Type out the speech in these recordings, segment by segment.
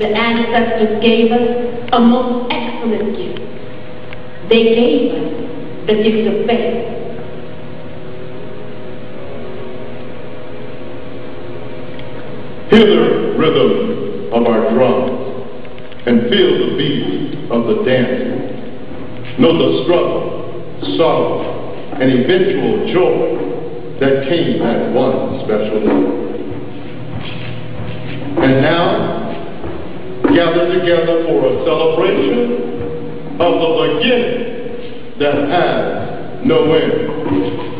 The ancestors gave us a most excellent gift. They gave us the gift of faith. Hear the rhythm of our drums and feel the beat of the dance. Know the struggle, sorrow, and eventual joy that came at one special day. And now, gather together for a celebration of the beginning that has no end.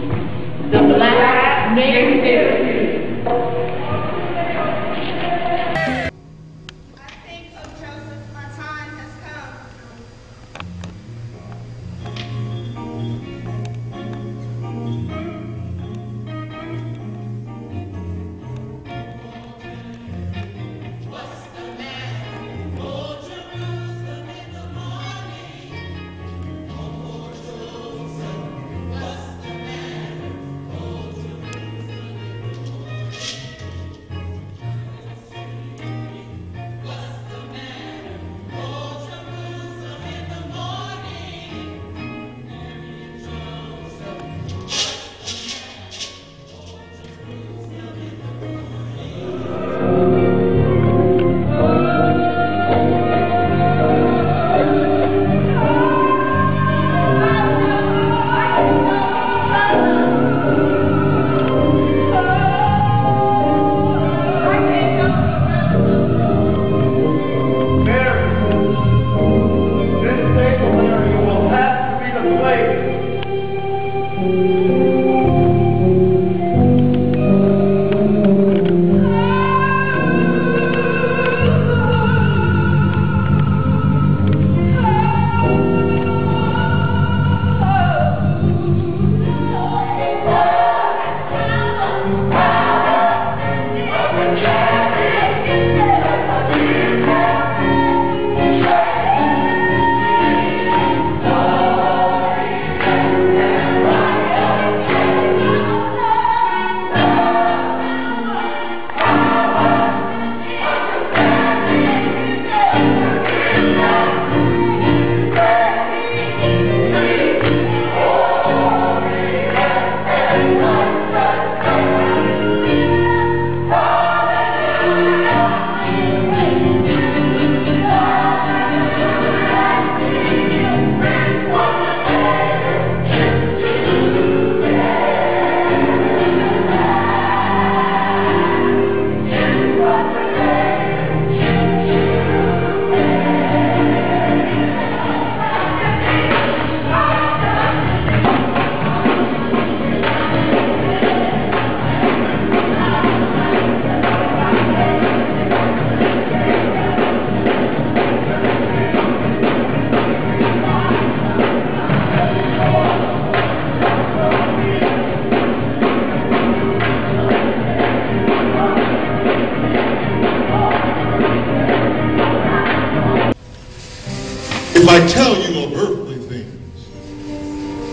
I tell you of earthly things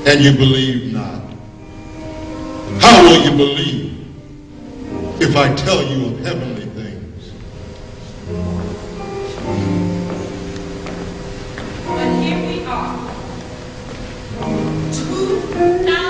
and you believe not, how will you believe if I tell you of heavenly things? But here we are, 2,000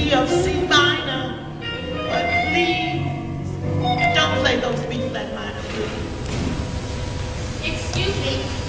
key of C minor. But please, don't play those B flat minor. Excuse me.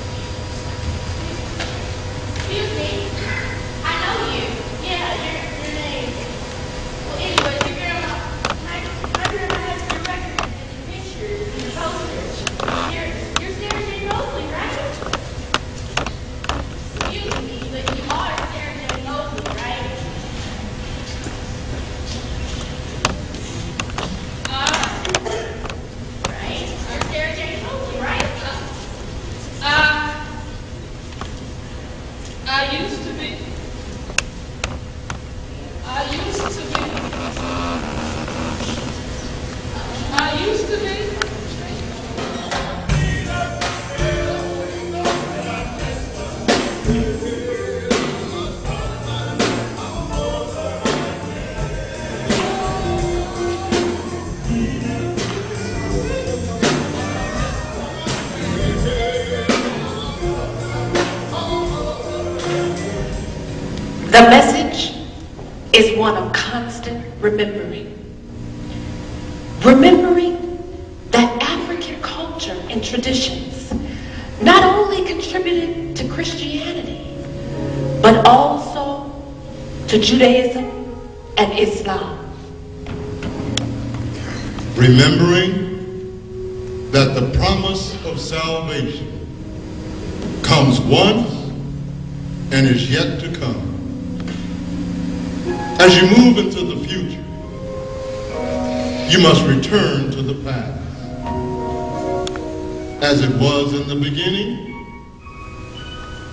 The message is one of constant remembering. Remembering that African culture and traditions not only contributed to Christianity, but also to Judaism and Islam. remembering that the promise of salvation comes once and is yet to come. As you move into the future, you must return to the past. As it was in the beginning,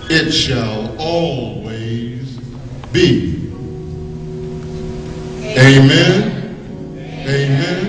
it shall always be. Amen, amen, amen.